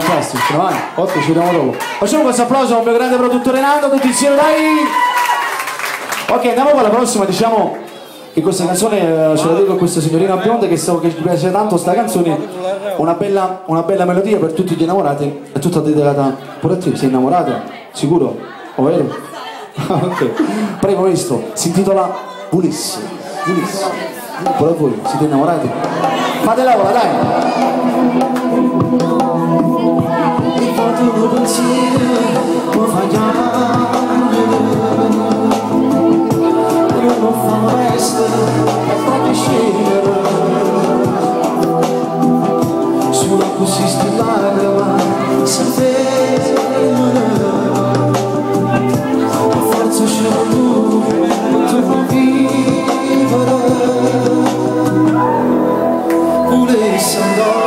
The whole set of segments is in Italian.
fantastico, vai, ottimo, ci vediamo dopo. Facciamo questo applauso al mio grande produttore Nando, tutti insieme dai! Ok, andiamo con la prossima, diciamo che questa canzone eh, ce la dico a questa signorina bionda che so che ci piace tanto sta canzone, una bella, una bella melodia per tutti gli innamorati, è tutta dedicata pure a te, sei innamorata, sicuro, o ok, prego questo, si intitola Vulisse, Vulisse, pure voi, siete innamorati? Fate la vola, dai! pusiste lágrima se fez a forza chorando tu vivere pulei sandò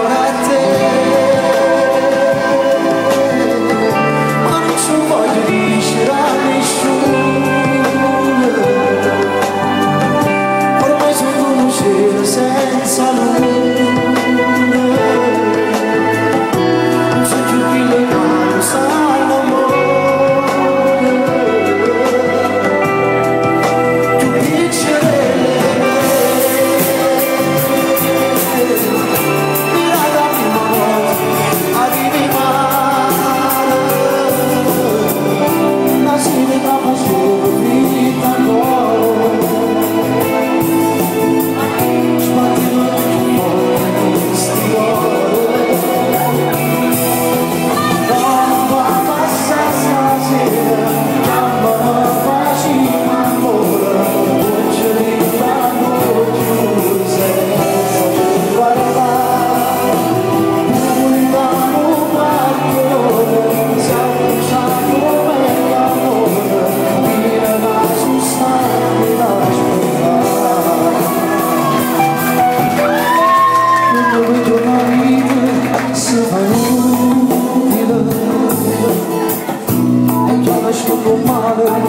tomorrow